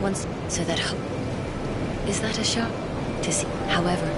once. So that hope is that a shock? To see, however...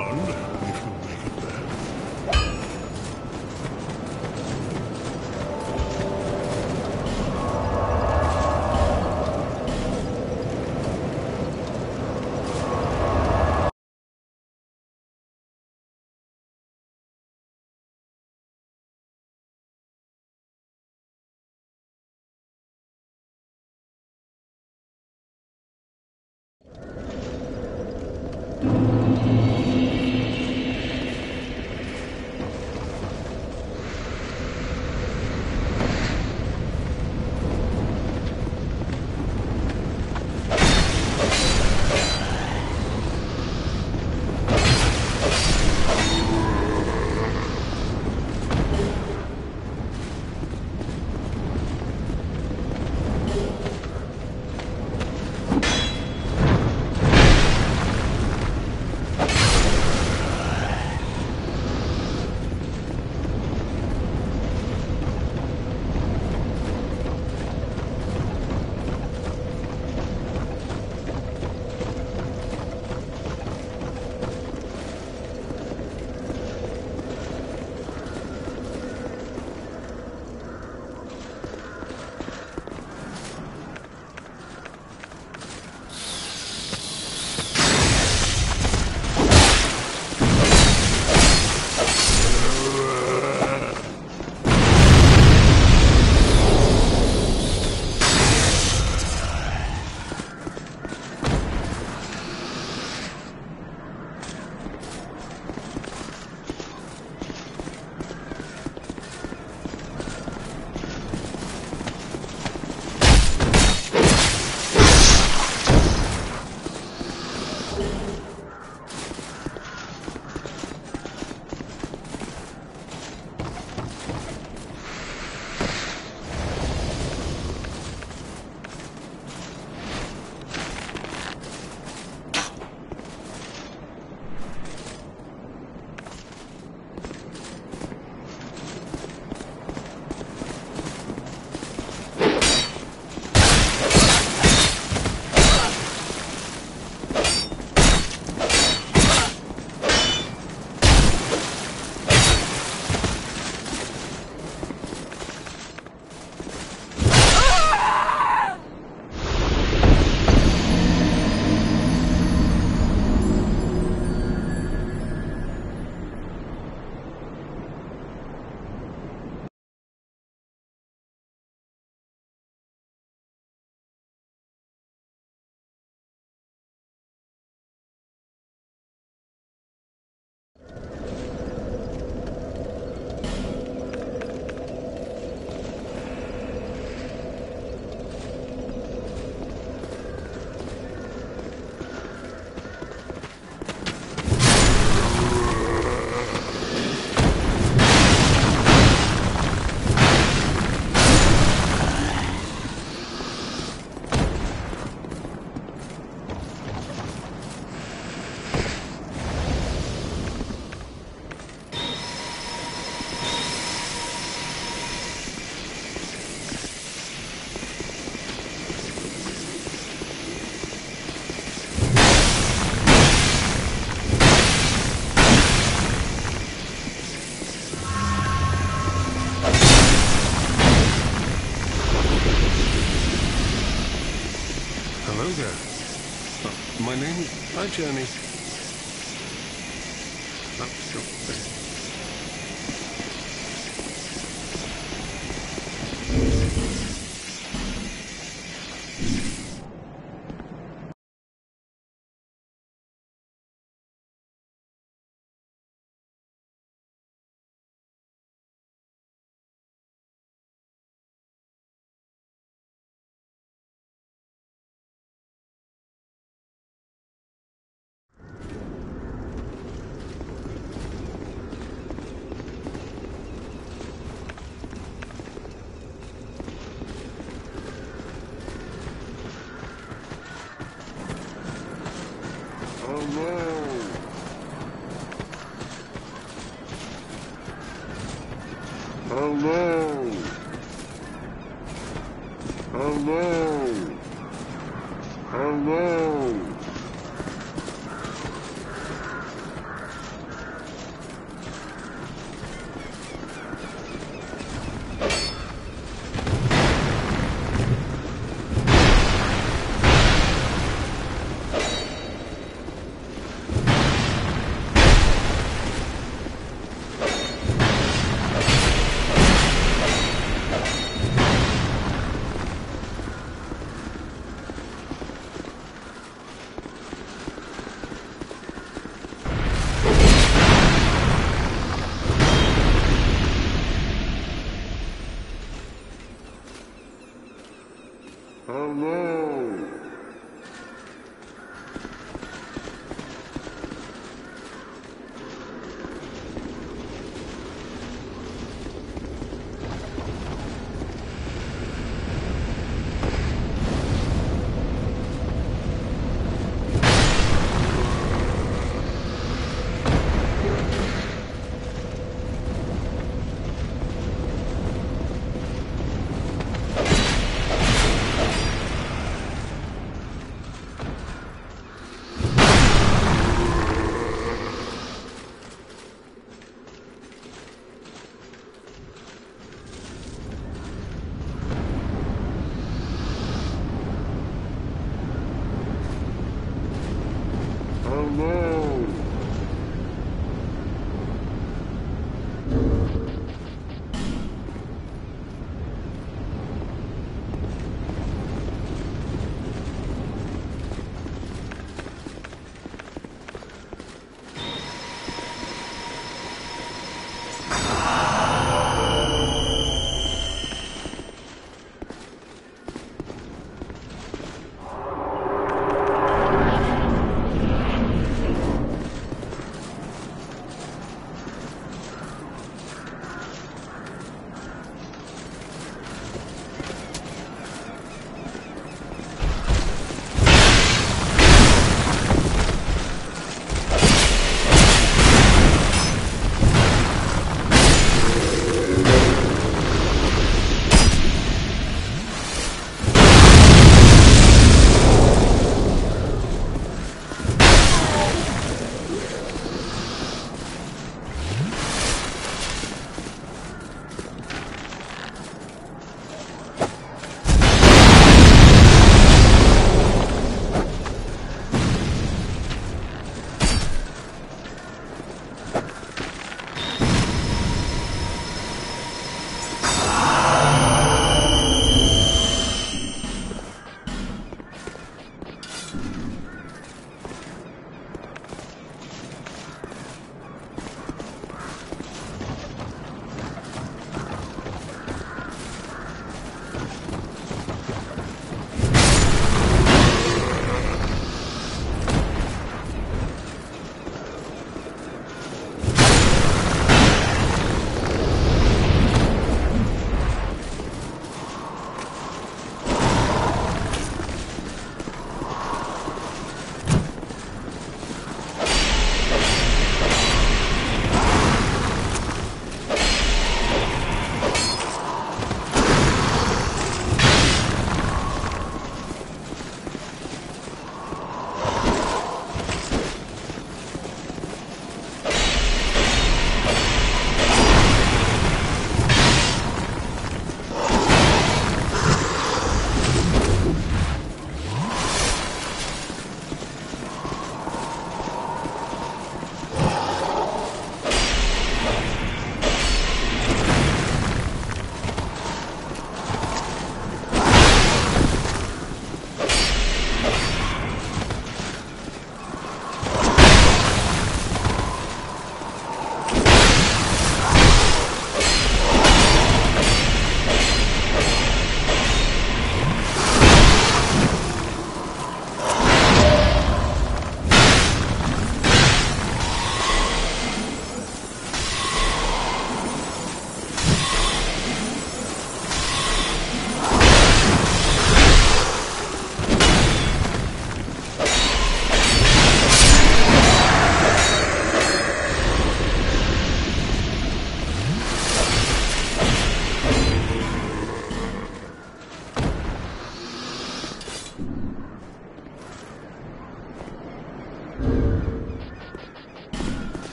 around. Hi, Oh no!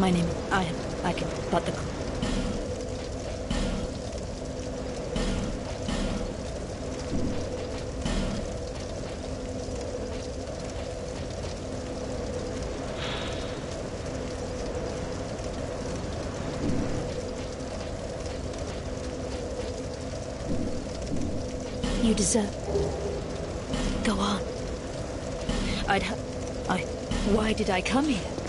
My name. I. I can. But the. You deserve. Go on. I'd I. Why did I come here?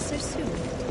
ser ciúme.